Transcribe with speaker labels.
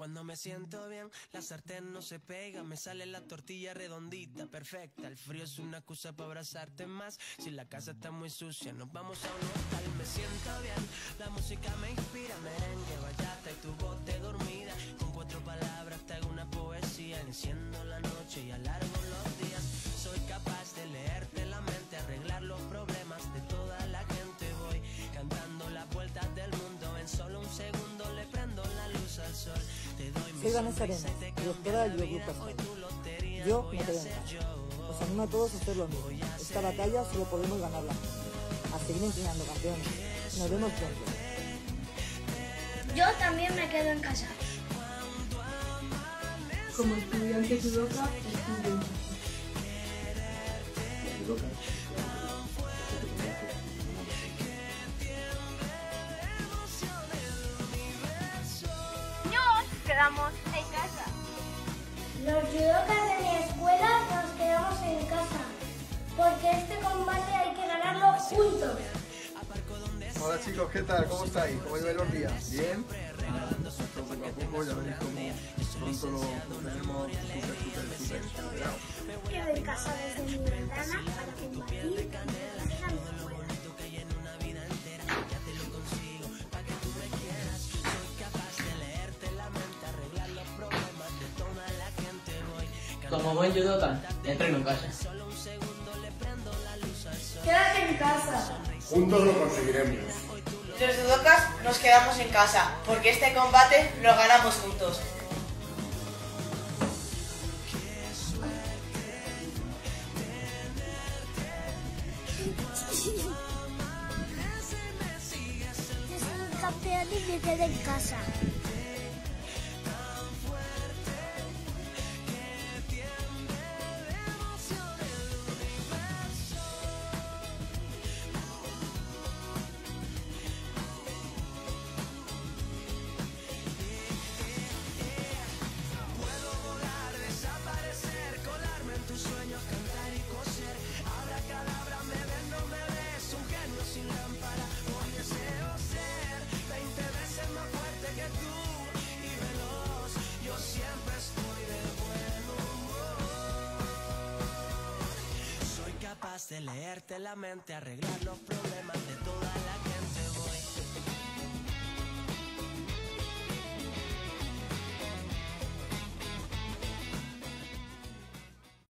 Speaker 1: Cuando me siento bien, la sartén no se pega, me sale la tortilla redondita, perfecta. El frío es una excusa para abrazarte más. Si la casa está muy sucia, nos vamos a un hotel. Me siento bien, la música me inspira, merengue, vallata y tu dormida. Con Soy
Speaker 2: Vanessa Arenas, directora del videoclub
Speaker 1: lotería
Speaker 2: Yo me quedo en casa. Os animo a todos a hacer lo mismo. Esta batalla solo podemos ganarla. A seguir enseñando campeones. Nos vemos pronto.
Speaker 3: Yo también me quedo en casa.
Speaker 4: Como estudiante judoka, estudio en casa.
Speaker 3: Quedamos en casa. Los judocas de mi escuela nos quedamos en casa. Porque este combate hay que ganarlo juntos.
Speaker 5: Hola chicos, ¿qué tal? ¿Cómo estáis? ¿Cómo lleváis los días? ¿Bien? Poco a poco, ya veréis cómo pronto lo tenemos súper, súper, súper
Speaker 6: Como buen judoka, entreno en casa.
Speaker 3: Quédate en casa.
Speaker 7: Juntos lo conseguiremos.
Speaker 8: Los judokas nos quedamos en casa, porque este combate lo ganamos juntos.
Speaker 3: Campeón y en casa.
Speaker 1: De leerte la mente, arreglar los problemas